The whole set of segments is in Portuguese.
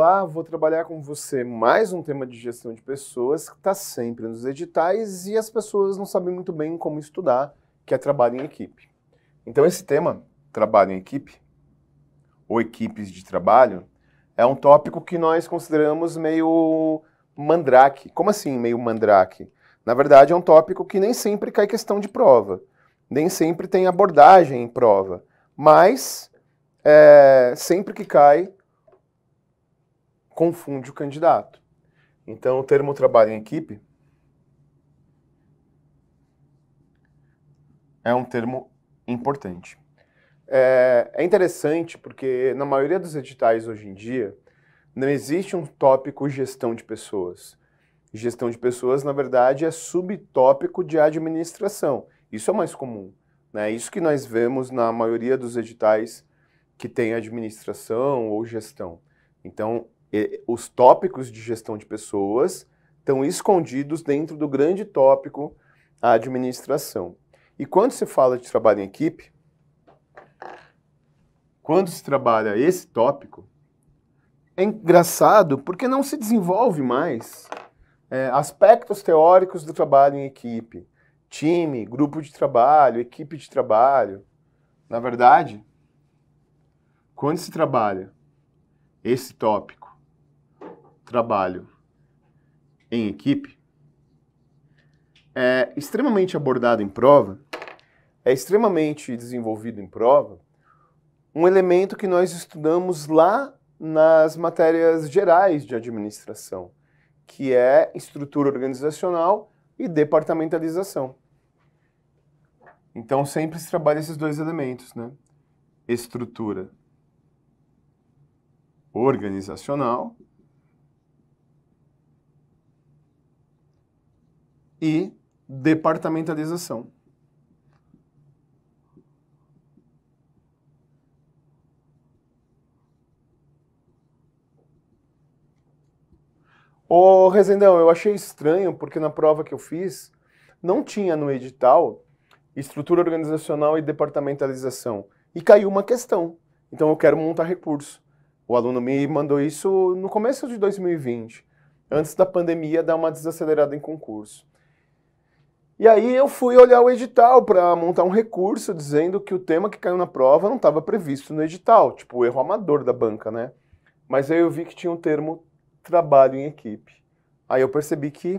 Olá, vou trabalhar com você mais um tema de gestão de pessoas que está sempre nos editais e as pessoas não sabem muito bem como estudar, que é trabalho em equipe. Então esse tema, trabalho em equipe, ou equipes de trabalho, é um tópico que nós consideramos meio mandrake. Como assim meio mandrake? Na verdade é um tópico que nem sempre cai questão de prova, nem sempre tem abordagem em prova, mas é, sempre que cai confunde o candidato. Então, o termo trabalho em equipe é um termo importante. É, é, interessante porque na maioria dos editais hoje em dia não existe um tópico gestão de pessoas. Gestão de pessoas, na verdade, é subtópico de administração. Isso é mais comum. Né? Isso que nós vemos na maioria dos editais que tem administração ou gestão. Então, os tópicos de gestão de pessoas estão escondidos dentro do grande tópico a administração. E quando se fala de trabalho em equipe, quando se trabalha esse tópico, é engraçado porque não se desenvolve mais é, aspectos teóricos do trabalho em equipe, time, grupo de trabalho, equipe de trabalho. Na verdade, quando se trabalha esse tópico trabalho em equipe é extremamente abordado em prova, é extremamente desenvolvido em prova, um elemento que nós estudamos lá nas matérias gerais de administração, que é estrutura organizacional e departamentalização. Então sempre se trabalha esses dois elementos, né? Estrutura organizacional e departamentalização. Ô, Rezendão, eu achei estranho porque na prova que eu fiz não tinha no edital estrutura organizacional e departamentalização. E caiu uma questão. Então eu quero montar recurso. O aluno me mandou isso no começo de 2020, antes da pandemia dar uma desacelerada em concurso. E aí eu fui olhar o edital para montar um recurso dizendo que o tema que caiu na prova não estava previsto no edital, tipo o erro amador da banca, né? Mas aí eu vi que tinha um termo trabalho em equipe. Aí eu percebi que,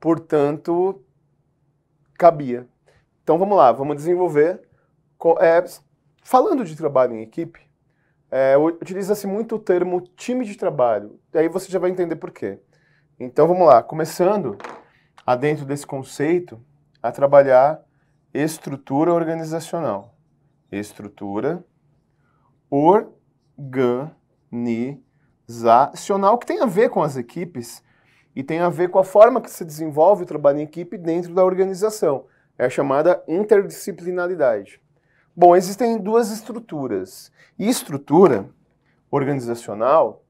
portanto, cabia. Então vamos lá, vamos desenvolver. É, falando de trabalho em equipe, é, utiliza-se muito o termo time de trabalho. E aí você já vai entender por quê. Então vamos lá, começando dentro desse conceito, a trabalhar estrutura organizacional. Estrutura organizacional, que tem a ver com as equipes e tem a ver com a forma que se desenvolve o trabalho em equipe dentro da organização. É a chamada interdisciplinaridade. Bom, existem duas estruturas. E estrutura organizacional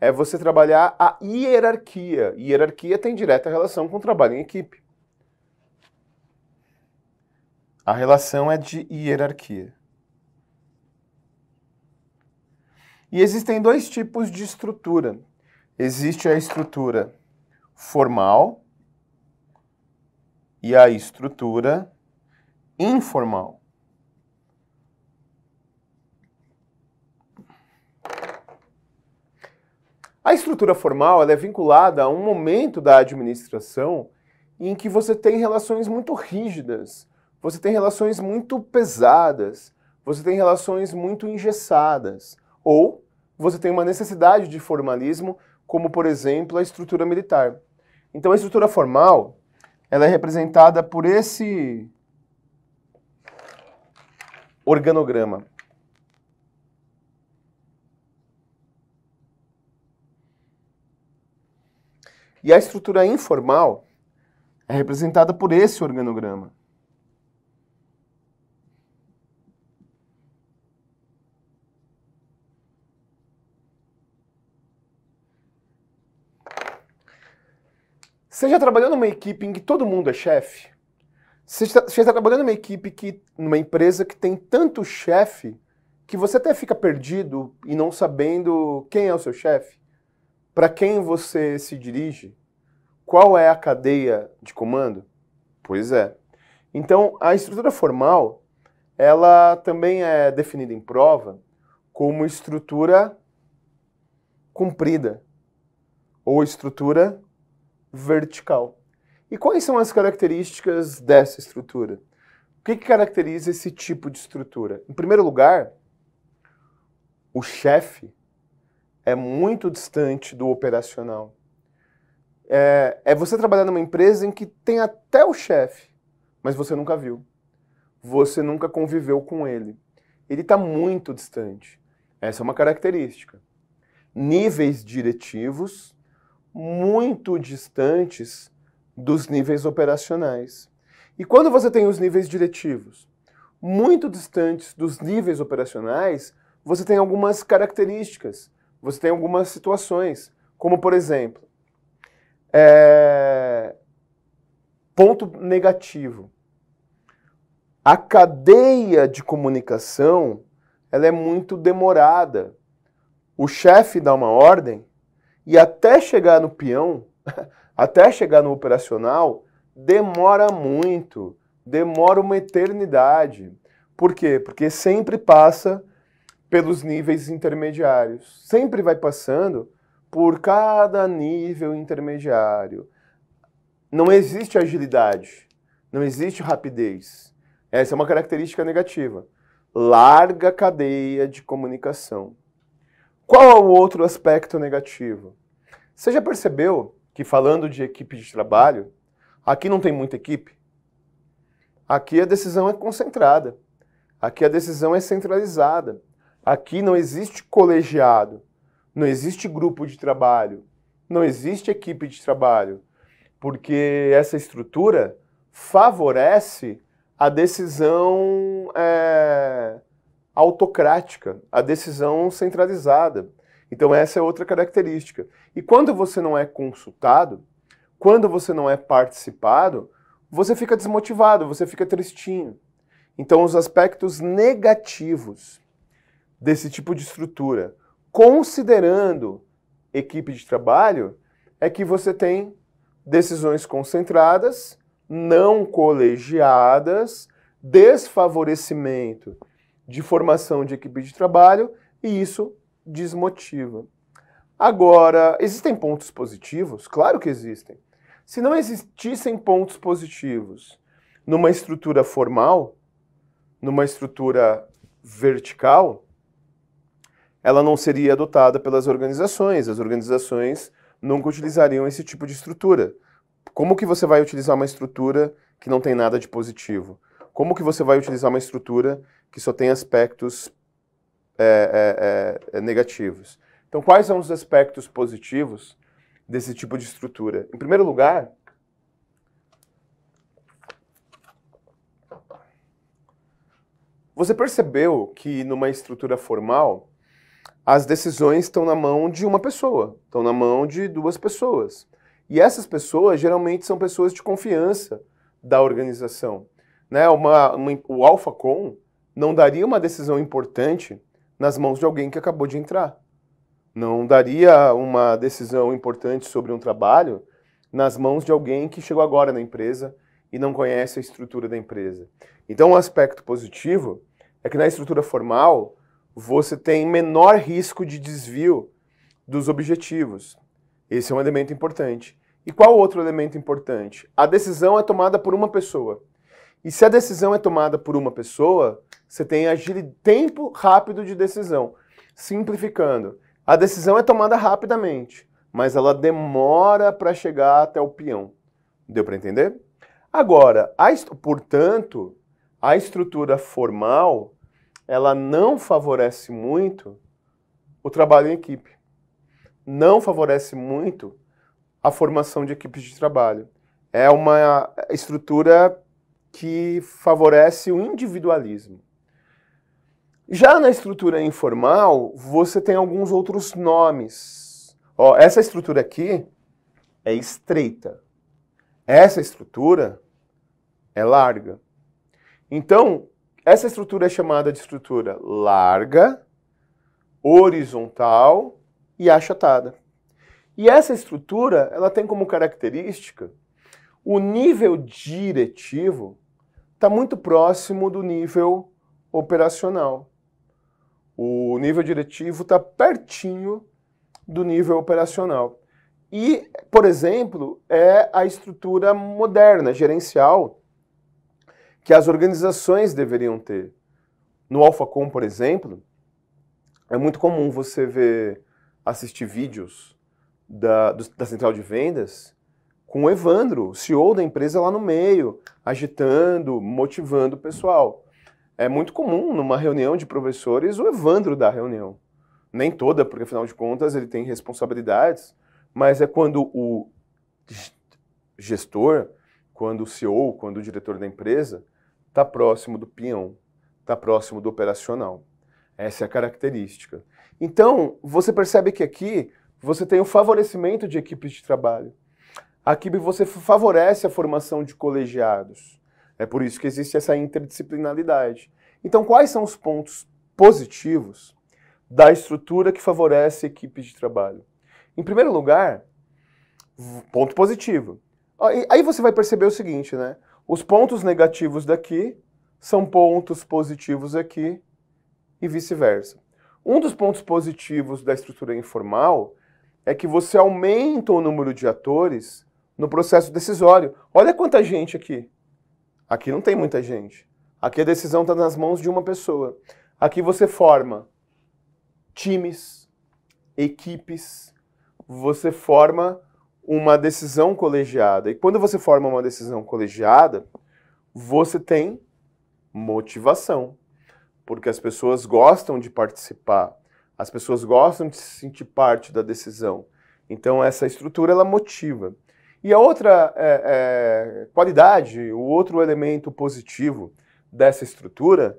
é você trabalhar a hierarquia. hierarquia tem direta relação com o trabalho em equipe. A relação é de hierarquia. E existem dois tipos de estrutura. Existe a estrutura formal e a estrutura informal. A estrutura formal é vinculada a um momento da administração em que você tem relações muito rígidas, você tem relações muito pesadas, você tem relações muito engessadas, ou você tem uma necessidade de formalismo, como por exemplo a estrutura militar. Então a estrutura formal, ela é representada por esse organograma. E a estrutura informal é representada por esse organograma. Você já trabalhou numa equipe em que todo mundo é chefe? Você está trabalhando numa equipe que, numa empresa que tem tanto chefe que você até fica perdido e não sabendo quem é o seu chefe, para quem você se dirige, qual é a cadeia de comando? Pois é. Então, a estrutura formal, ela também é definida em prova como estrutura comprida ou estrutura vertical. E quais são as características dessa estrutura? O que, que caracteriza esse tipo de estrutura? Em primeiro lugar, o chefe é muito distante do operacional. É, é, você trabalhar numa empresa em que tem até o chefe, mas você nunca viu. Você nunca conviveu com ele. Ele está muito distante. Essa é uma característica. Níveis diretivos muito distantes dos níveis operacionais. E quando você tem os níveis diretivos muito distantes dos níveis operacionais, você tem algumas características, você tem algumas situações, como por exemplo, é... ponto negativo. A cadeia de comunicação ela é muito demorada. O chefe dá uma ordem e até chegar no peão, até chegar no operacional, demora muito, demora uma eternidade. Por quê? Porque sempre passa pelos níveis intermediários. Sempre vai passando por cada nível intermediário. Não existe agilidade, não existe rapidez. Essa é uma característica negativa. Larga cadeia de comunicação. Qual é o outro aspecto negativo? Você já percebeu que falando de equipe de trabalho, aqui não tem muita equipe? Aqui a decisão é concentrada. Aqui a decisão é centralizada. Aqui não existe colegiado, não existe grupo de trabalho, não existe equipe de trabalho, porque essa estrutura favorece a decisão é, autocrática, a decisão centralizada. Então, essa é outra característica. E quando você não é consultado, quando você não é participado, você fica desmotivado, você fica tristinho. Então, os aspectos negativos desse tipo de estrutura, considerando equipe de trabalho, é que você tem decisões concentradas, não colegiadas, desfavorecimento de formação de equipe de trabalho, e isso desmotiva. Agora, existem pontos positivos? Claro que existem. Se não existissem pontos positivos numa estrutura formal, numa estrutura vertical, ela não seria adotada pelas organizações. As organizações nunca utilizariam esse tipo de estrutura. Como que você vai utilizar uma estrutura que não tem nada de positivo? Como que você vai utilizar uma estrutura que só tem aspectos é, é, é, negativos? Então, quais são os aspectos positivos desse tipo de estrutura? Em primeiro lugar, você percebeu que numa estrutura formal, as decisões estão na mão de uma pessoa, estão na mão de duas pessoas. E essas pessoas geralmente são pessoas de confiança da organização. Né? Uma, uma, o AlphaCon não daria uma decisão importante nas mãos de alguém que acabou de entrar. Não daria uma decisão importante sobre um trabalho nas mãos de alguém que chegou agora na empresa e não conhece a estrutura da empresa. Então, um aspecto positivo é que na estrutura formal você tem menor risco de desvio dos objetivos. Esse é um elemento importante. E qual outro elemento importante? A decisão é tomada por uma pessoa. E se a decisão é tomada por uma pessoa, você tem agilidade, tempo rápido de decisão. Simplificando, a decisão é tomada rapidamente, mas ela demora para chegar até o peão. Deu para entender? Agora, a, portanto, a estrutura formal ela não favorece muito o trabalho em equipe. Não favorece muito a formação de equipes de trabalho. É uma estrutura que favorece o individualismo. Já na estrutura informal, você tem alguns outros nomes. Ó, essa estrutura aqui é estreita. Essa estrutura é larga. Então, Essa estrutura é chamada de estrutura larga, horizontal e achatada. E essa estrutura, ela tem como característica o nível diretivo está muito próximo do nível operacional. O nível diretivo está pertinho do nível operacional. E, por exemplo, é a estrutura moderna, gerencial, que as organizações deveriam ter. No AlphaCom, por exemplo, é muito comum você ver, assistir vídeos da, da central de vendas com o Evandro, CEO da empresa lá no meio, agitando, motivando o pessoal. É muito comum numa reunião de professores o Evandro dar reunião. Nem toda, porque afinal de contas ele tem responsabilidades, mas é quando o gestor, quando o CEO, quando o diretor da empresa está próximo do peão, está próximo do operacional. Essa é a característica. Então, você percebe que aqui você tem o favorecimento de equipes de trabalho. Aqui você favorece a formação de colegiados. É por isso que existe essa interdisciplinaridade. Então, quais são os pontos positivos da estrutura que favorece equipes de trabalho? Em primeiro lugar, ponto positivo. Aí você vai perceber o seguinte, né? Os pontos negativos daqui são pontos positivos aqui e vice-versa. Um dos pontos positivos da estrutura informal é que você aumenta o número de atores no processo decisório. Olha quanta gente aqui. Aqui não tem muita gente. Aqui a decisão está nas mãos de uma pessoa. Aqui você forma times, equipes, você forma uma decisão colegiada. E quando você forma uma decisão colegiada, você tem motivação. Porque as pessoas gostam de participar, as pessoas gostam de se sentir parte da decisão. Então essa estrutura ela motiva. E a outra é, é, qualidade, o outro elemento positivo dessa estrutura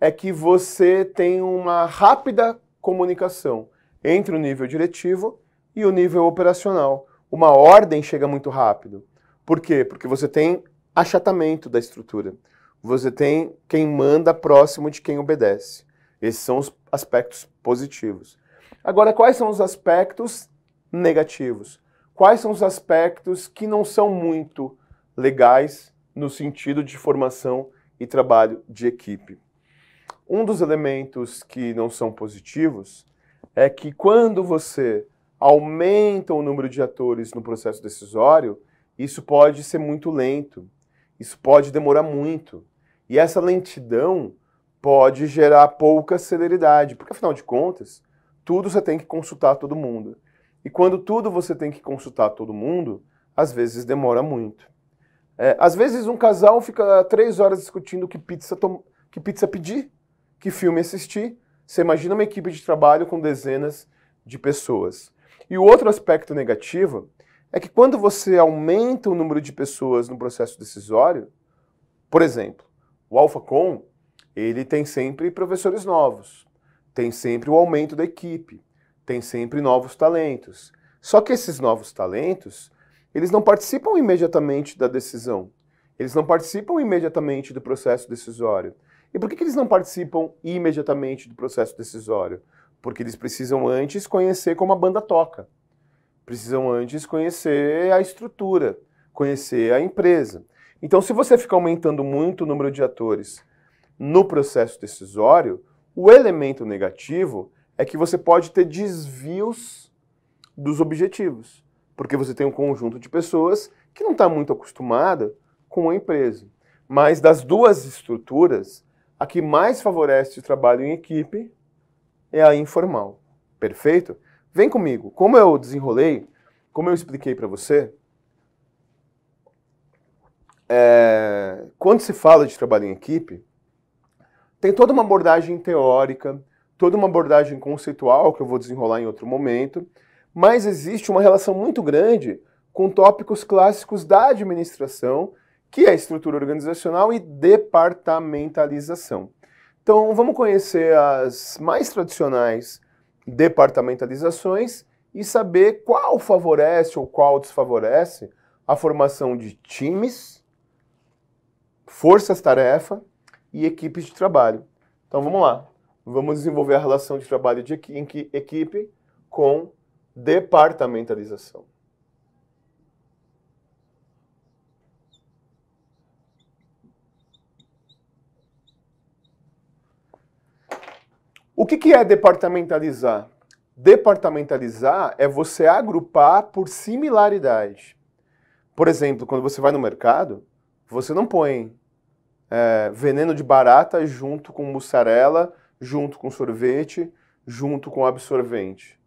é que você tem uma rápida comunicação entre o nível diretivo e o nível operacional. Uma ordem chega muito rápido. Por quê? Porque você tem achatamento da estrutura. Você tem quem manda próximo de quem obedece. Esses são os aspectos positivos. Agora, quais são os aspectos negativos? quais são os aspectos que não são muito legais no sentido de formação e trabalho de equipe. Um dos elementos que não são positivos é que quando você aumenta o número de atores no processo decisório, isso pode ser muito lento, isso pode demorar muito. E essa lentidão pode gerar pouca celeridade, porque afinal de contas, tudo você tem que consultar todo mundo. E quando tudo você tem que consultar todo mundo, às vezes demora muito. É, às vezes um casal fica três horas discutindo que pizza, que pizza pedir, que filme assistir. Você imagina uma equipe de trabalho com dezenas de pessoas. E o outro aspecto negativo é que quando você aumenta o número de pessoas no processo decisório, por exemplo, o AlphaCon, ele tem sempre professores novos, tem sempre o aumento da equipe, tem sempre novos talentos. Só que esses novos talentos, eles não participam imediatamente da decisão. Eles não participam imediatamente do processo decisório. E por que, que eles não participam imediatamente do processo decisório? Porque eles precisam antes conhecer como a banda toca. Precisam antes conhecer a estrutura, conhecer a empresa. Então, se você ficar aumentando muito o número de atores no processo decisório, o elemento negativo é que você pode ter desvios dos objetivos, porque você tem um conjunto de pessoas que não está muito acostumada com a empresa. Mas das duas estruturas, a que mais favorece o trabalho em equipe é a informal. Perfeito? Vem comigo. Como eu desenrolei, como eu expliquei para você, é, quando se fala de trabalho em equipe, tem toda uma abordagem teórica, toda uma abordagem conceitual que eu vou desenrolar em outro momento, mas existe uma relação muito grande com tópicos clássicos da administração, que é estrutura organizacional e departamentalização. Então, vamos conhecer as mais tradicionais departamentalizações e saber qual favorece ou qual desfavorece a formação de times, forças-tarefa e equipes de trabalho. Então vamos lá. Vamos desenvolver a relação de trabalho de equipe com departamentalização. O que, que é departamentalizar? Departamentalizar é você agrupar por similaridade. Por exemplo, quando você vai no mercado, você não põe é, veneno de barata junto com mussarela, junto com sorvete, junto com absorvente.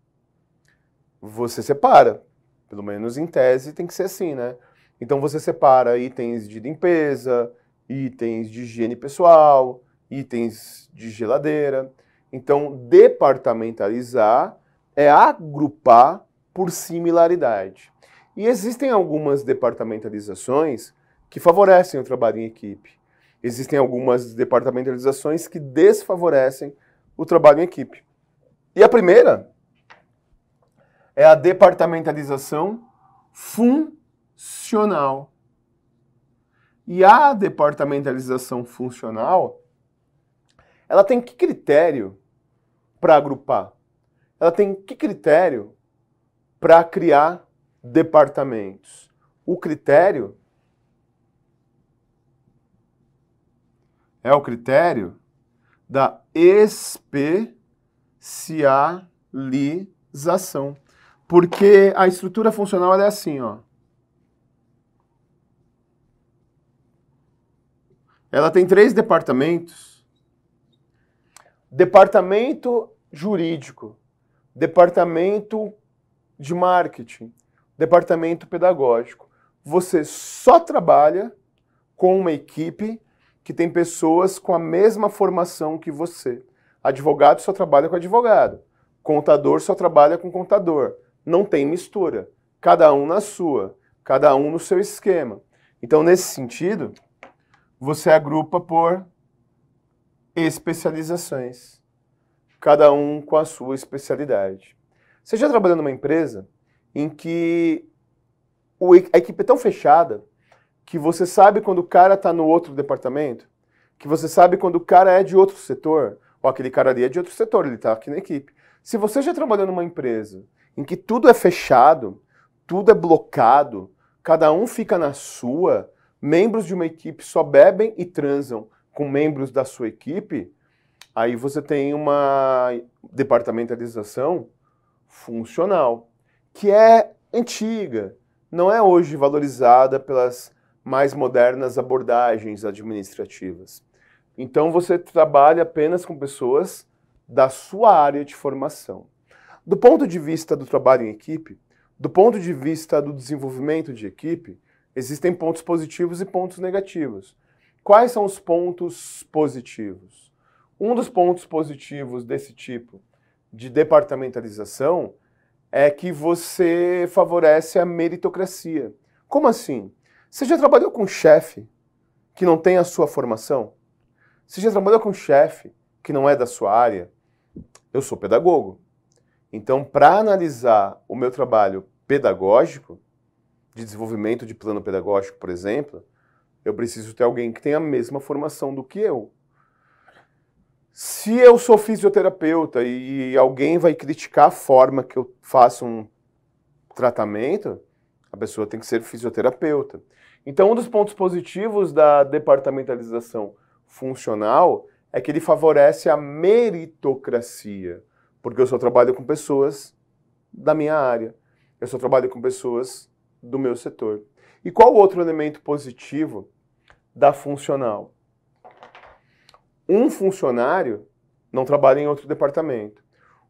Você separa. Pelo menos em tese tem que ser assim, né? Então você separa itens de limpeza, itens de higiene pessoal, itens de geladeira. Então, departamentalizar é agrupar por similaridade. E existem algumas departamentalizações que favorecem o trabalho em equipe. Existem algumas departamentalizações que desfavorecem o trabalho em equipe. E a primeira é a departamentalização funcional. E a departamentalização funcional, ela tem que critério para agrupar? Ela tem que critério para criar departamentos. O critério é o critério da especialização. Porque a estrutura funcional é assim, ó. Ela tem três departamentos. Departamento jurídico, departamento de marketing, departamento pedagógico. Você só trabalha com uma equipe que tem pessoas com a mesma formação que você. Advogado só trabalha com advogado. Contador só trabalha com contador. Não tem mistura. Cada um na sua, cada um no seu esquema. Então, nesse sentido, você agrupa por especializações. Cada um com a sua especialidade. Você já trabalhou numa empresa em que a equipe é tão fechada que você sabe quando o cara está no outro departamento, que você sabe quando o cara é de outro setor, ou aquele cara ali é de outro setor, ele está aqui na equipe. Se você já trabalhou numa empresa em que tudo é fechado, tudo é blocado, cada um fica na sua, membros de uma equipe só bebem e transam com membros da sua equipe, aí você tem uma departamentalização funcional, que é antiga, não é hoje valorizada pelas mais modernas abordagens administrativas. Então você trabalha apenas com pessoas da sua área de formação. Do ponto de vista do trabalho em equipe, do ponto de vista do desenvolvimento de equipe, existem pontos positivos e pontos negativos. Quais são os pontos positivos? Um dos pontos positivos desse tipo de departamentalização é que você favorece a meritocracia. Como assim? Você já trabalhou com um chefe que não tem a sua formação? Você já trabalhou com um chefe que não é da sua área? Eu sou pedagogo. Então, para analisar o meu trabalho pedagógico, de desenvolvimento de plano pedagógico, por exemplo, eu preciso ter alguém que tenha a mesma formação do que eu. Se eu sou fisioterapeuta e alguém vai criticar a forma que eu faço um tratamento, a pessoa tem que ser fisioterapeuta. Então, um dos pontos positivos da departamentalização funcional é que ele favorece a meritocracia, porque eu só trabalho com pessoas da minha área, eu só trabalho com pessoas do meu setor. E qual outro elemento positivo da funcional? Um funcionário não trabalha em outro departamento.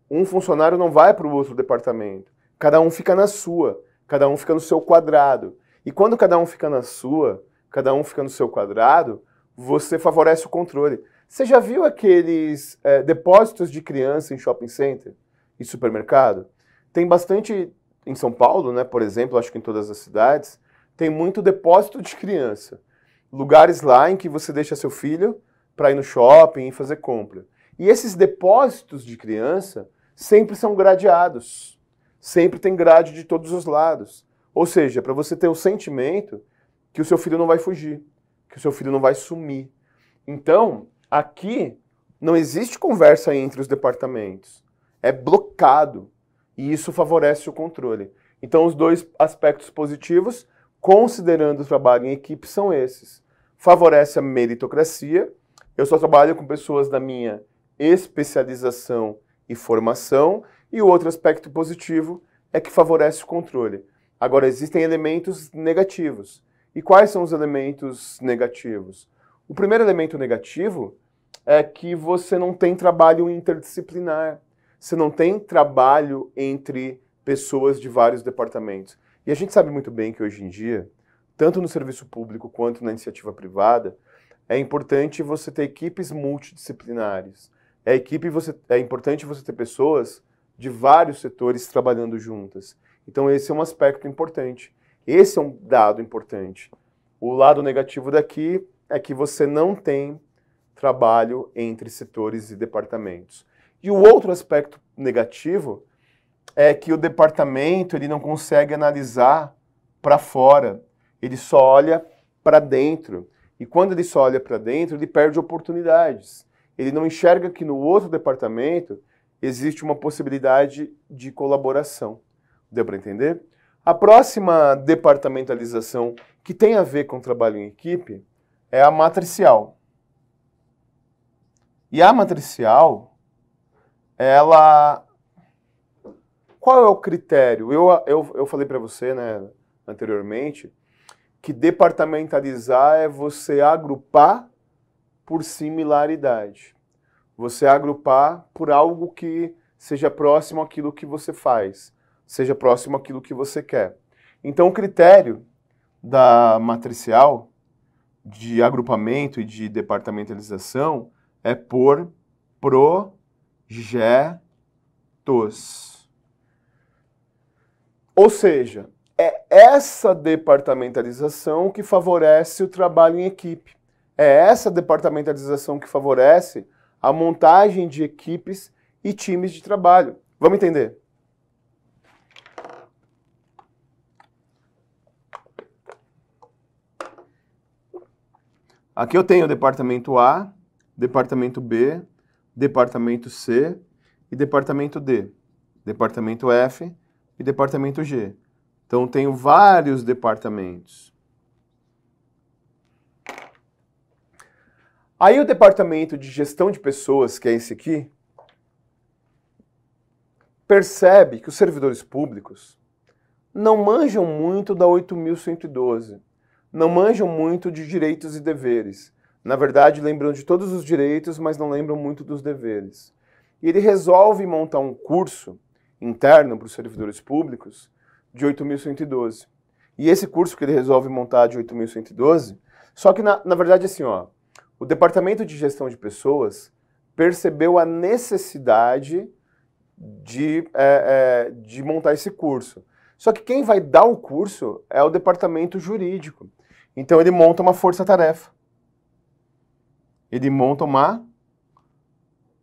Um funcionário não vai para o outro departamento. Cada um fica na sua, cada um fica no seu quadrado. E quando cada um fica na sua, cada um fica no seu quadrado, você favorece o controle. Você já viu aqueles é, depósitos de criança em shopping center e supermercado? Tem bastante em São Paulo, né, por exemplo, acho que em todas as cidades, tem muito depósito de criança. Lugares lá em que você deixa seu filho para ir no shopping e fazer compra. E esses depósitos de criança sempre são gradeados. Sempre tem grade de todos os lados. Ou seja, para você ter o sentimento que o seu filho não vai fugir, que o seu filho não vai sumir. Então, aqui não existe conversa entre os departamentos. É blocado. E isso favorece o controle. Então, os dois aspectos positivos, considerando o trabalho em equipe, são esses. Favorece a meritocracia. Eu só trabalho com pessoas da minha especialização e formação. E o outro aspecto positivo é que favorece o controle. Agora, existem elementos negativos. E quais são os elementos negativos? O primeiro elemento negativo é que você não tem trabalho interdisciplinar. Você não tem trabalho entre pessoas de vários departamentos. E a gente sabe muito bem que hoje em dia, tanto no serviço público quanto na iniciativa privada, é importante você ter equipes multidisciplinares. É, equipe você, é importante você ter pessoas de vários setores trabalhando juntas. Então, esse é um aspecto importante. Esse é um dado importante. O lado negativo daqui é que você não tem trabalho entre setores e departamentos. E o outro aspecto negativo é que o departamento ele não consegue analisar para fora, ele só olha para dentro. E quando ele só olha para dentro, ele perde oportunidades. Ele não enxerga que no outro departamento existe uma possibilidade de colaboração. Deu para entender? A próxima departamentalização que tem a ver com trabalho em equipe é a matricial. E a matricial, ela. Qual é o critério? Eu, eu, eu falei para você né, anteriormente que departamentalizar é você agrupar por similaridade. Você agrupar por algo que seja próximo àquilo que você faz, seja próximo àquilo que você quer. Então, o critério da matricial de agrupamento e de departamentalização é por projetos. Ou seja, é essa departamentalização que favorece o trabalho em equipe. É essa departamentalização que favorece a montagem de equipes e times de trabalho. Vamos entender? Aqui eu tenho o departamento A, departamento B, departamento C e departamento D, departamento F e departamento G. Então tenho vários departamentos. Aí o departamento de gestão de pessoas, que é esse aqui, percebe que os servidores públicos não manjam muito da 8112, não manjam muito de direitos e deveres. Na verdade, lembram de todos os direitos, mas não lembram muito dos deveres. E ele resolve montar um curso interno para os servidores públicos de 8.112. E esse curso que ele resolve montar de 8.112, só que na, na verdade assim, ó, o Departamento de Gestão de Pessoas percebeu a necessidade de, é, é, de montar esse curso. Só que quem vai dar o curso é o departamento jurídico. Então ele monta uma força-tarefa ele monta uma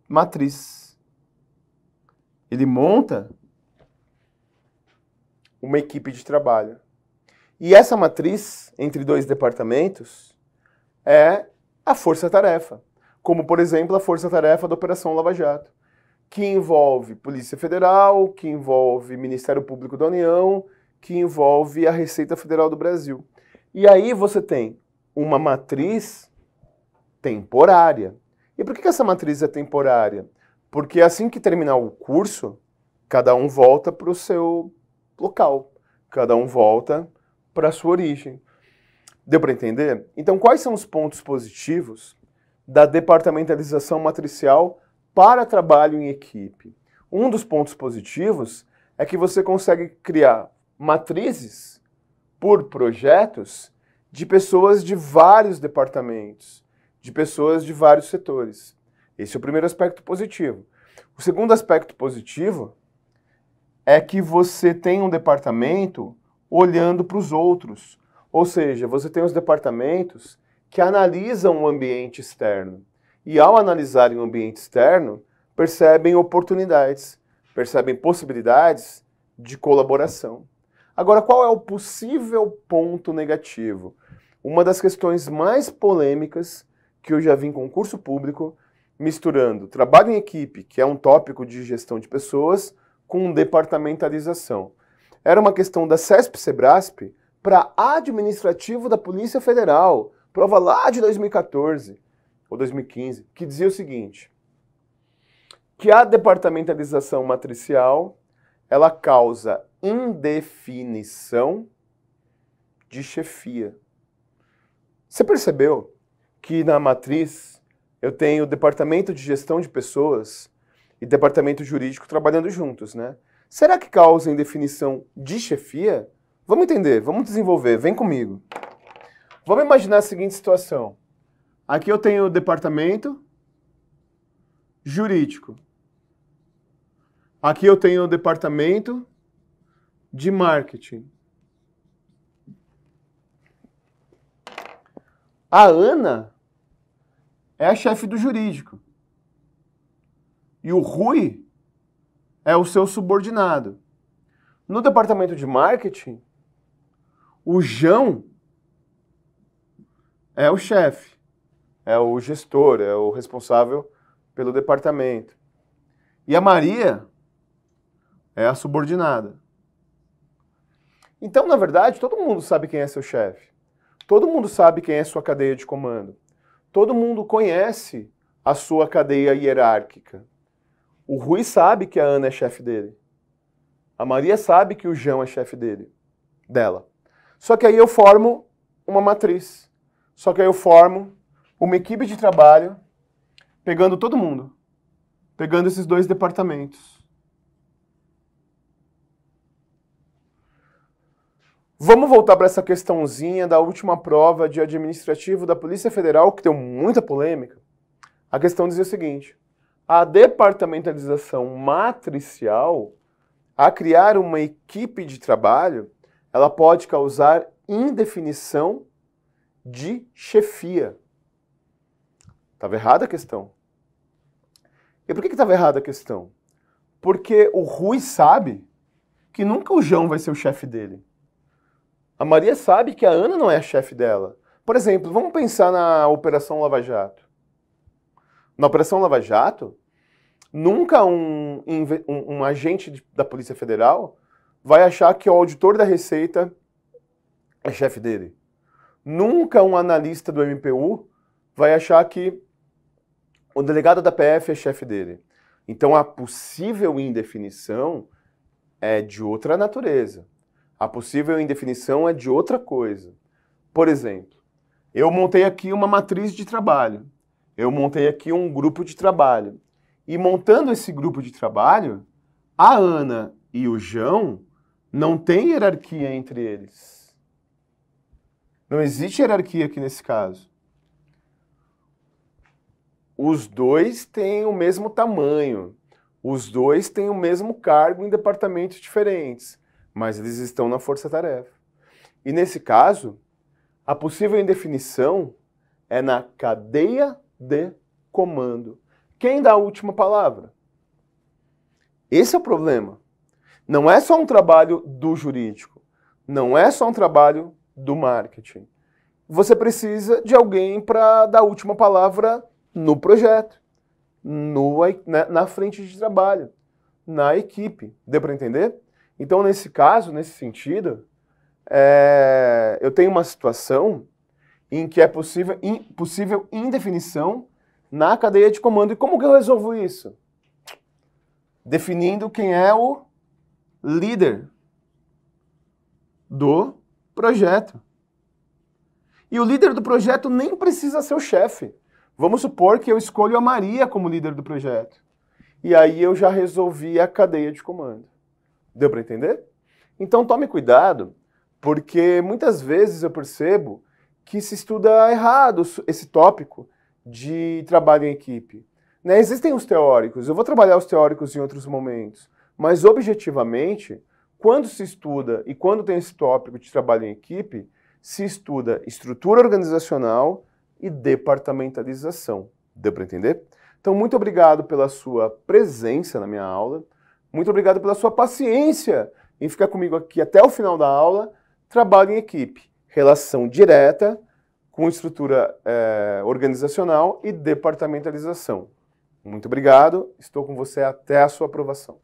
matriz. Ele monta uma equipe de trabalho. E essa matriz entre dois departamentos é a força-tarefa, como por exemplo a força-tarefa da Operação Lava Jato, que envolve Polícia Federal, que envolve Ministério Público da União, que envolve a Receita Federal do Brasil. E aí você tem uma matriz temporária. E por que essa matriz é temporária? Porque assim que terminar o curso, cada um volta para o seu local, cada um volta para a sua origem. Deu para entender? Então, quais são os pontos positivos da departamentalização matricial para trabalho em equipe? Um dos pontos positivos é que você consegue criar matrizes por projetos de pessoas de vários departamentos de pessoas de vários setores. Esse é o primeiro aspecto positivo. O segundo aspecto positivo é que você tem um departamento olhando para os outros. Ou seja, você tem os departamentos que analisam o ambiente externo. E ao analisarem o ambiente externo, percebem oportunidades, percebem possibilidades de colaboração. Agora, qual é o possível ponto negativo? Uma das questões mais polêmicas que eu já vi em concurso público misturando trabalho em equipe, que é um tópico de gestão de pessoas, com departamentalização. Era uma questão da CESP-SEBRASP para administrativo da Polícia Federal, prova lá de 2014 ou 2015, que dizia o seguinte: que a departamentalização matricial ela causa indefinição de chefia. Você percebeu que na matriz eu tenho o departamento de gestão de pessoas e departamento jurídico trabalhando juntos, né? Será que causa indefinição de chefia? Vamos entender, vamos desenvolver, vem comigo. Vamos imaginar a seguinte situação. Aqui eu tenho o departamento jurídico. Aqui eu tenho o departamento de marketing. A Ana é a chefe do jurídico. E o Rui é o seu subordinado. No departamento de marketing, o João é o chefe, é o gestor, é o responsável pelo departamento. E a Maria é a subordinada. Então, na verdade, todo mundo sabe quem é seu chefe. Todo mundo sabe quem é sua cadeia de comando. Todo mundo conhece a sua cadeia hierárquica. O Rui sabe que a Ana é chefe dele. A Maria sabe que o João é chefe dele, dela. Só que aí eu formo uma matriz. Só que aí eu formo uma equipe de trabalho pegando todo mundo, pegando esses dois departamentos. Vamos voltar para essa questãozinha da última prova de administrativo da Polícia Federal, que deu muita polêmica. A questão dizia o seguinte: a departamentalização matricial, a criar uma equipe de trabalho, ela pode causar indefinição de chefia. Estava errada a questão. E por que estava errada a questão? Porque o Rui sabe que nunca o João vai ser o chefe dele. A Maria sabe que a Ana não é a chefe dela. Por exemplo, vamos pensar na Operação Lava Jato. Na Operação Lava Jato, nunca um, um, um agente da Polícia Federal vai achar que o auditor da Receita é chefe dele. Nunca um analista do MPU vai achar que o delegado da PF é chefe dele. Então a possível indefinição é de outra natureza. A possível indefinição é de outra coisa. Por exemplo, eu montei aqui uma matriz de trabalho. Eu montei aqui um grupo de trabalho. E montando esse grupo de trabalho, a Ana e o João não têm hierarquia entre eles. Não existe hierarquia aqui nesse caso. Os dois têm o mesmo tamanho. Os dois têm o mesmo cargo em departamentos diferentes mas eles estão na força-tarefa. E nesse caso, a possível indefinição é na cadeia de comando. Quem dá a última palavra? Esse é o problema. Não é só um trabalho do jurídico, não é só um trabalho do marketing. Você precisa de alguém para dar a última palavra no projeto, no, na, na frente de trabalho, na equipe. Deu para entender? Então, nesse caso, nesse sentido, é, eu tenho uma situação em que é possível, in, possível indefinição na cadeia de comando. E como que eu resolvo isso? Definindo quem é o líder do projeto. E o líder do projeto nem precisa ser o chefe. Vamos supor que eu escolho a Maria como líder do projeto. E aí eu já resolvi a cadeia de comando. Deu para entender? Então tome cuidado, porque muitas vezes eu percebo que se estuda errado esse tópico de trabalho em equipe. Né? Existem os teóricos, eu vou trabalhar os teóricos em outros momentos, mas objetivamente, quando se estuda e quando tem esse tópico de trabalho em equipe, se estuda estrutura organizacional e departamentalização. Deu para entender? Então, muito obrigado pela sua presença na minha aula. Muito obrigado pela sua paciência em ficar comigo aqui até o final da aula. Trabalho em equipe, relação direta com estrutura é, organizacional e departamentalização. Muito obrigado, estou com você até a sua aprovação.